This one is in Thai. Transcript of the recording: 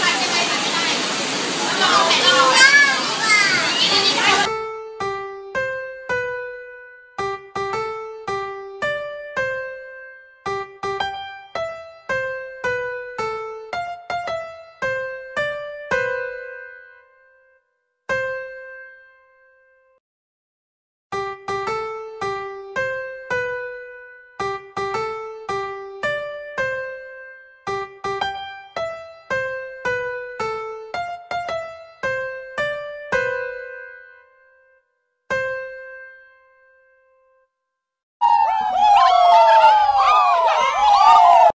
ขาดไม่ได้ขาดไม่ได้